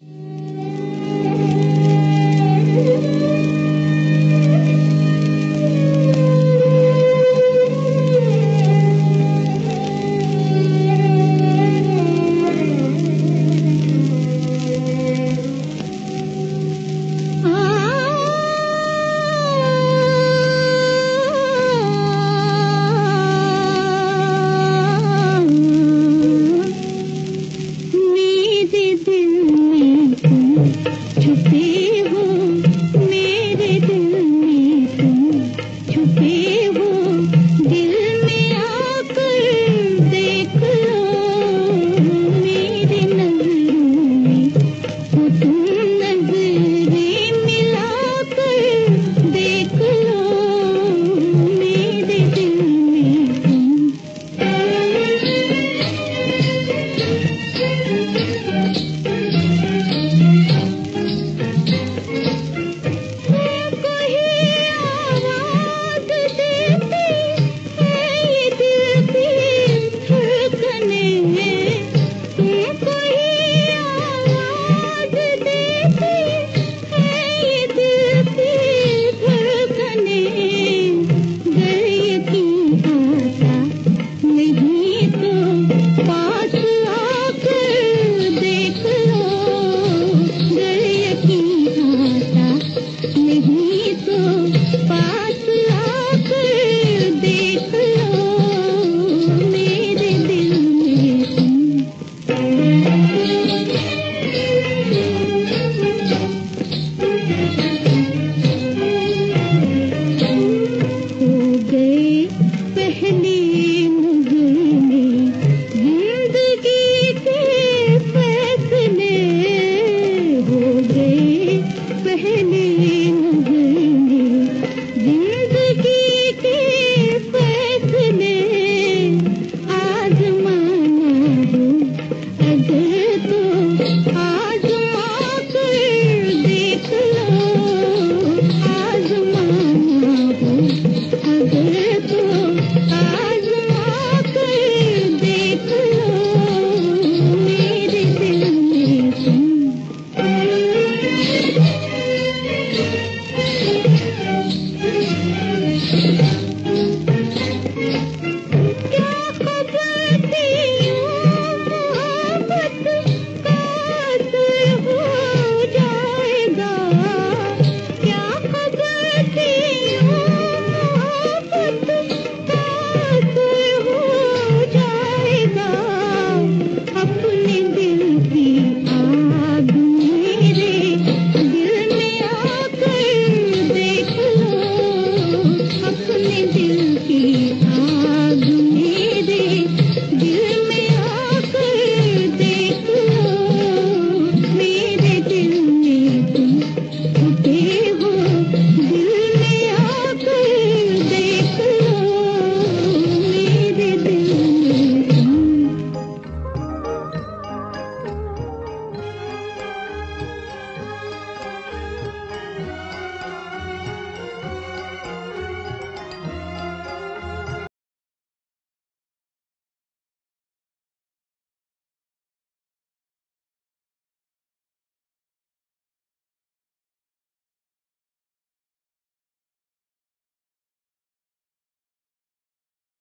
నీది Ooh.